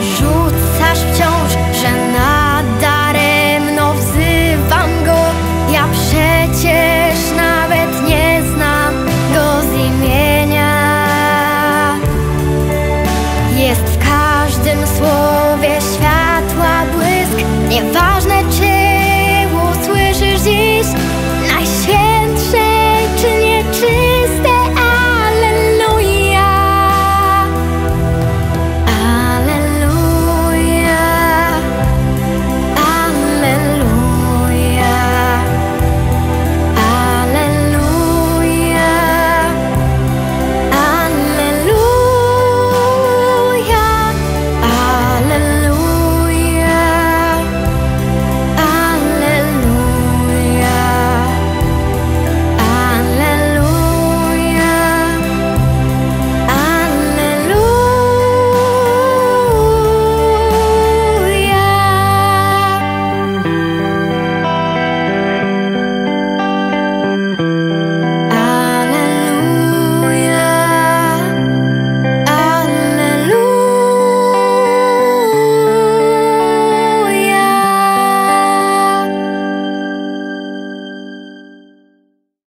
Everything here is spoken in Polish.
mi zarzucasz wciąż,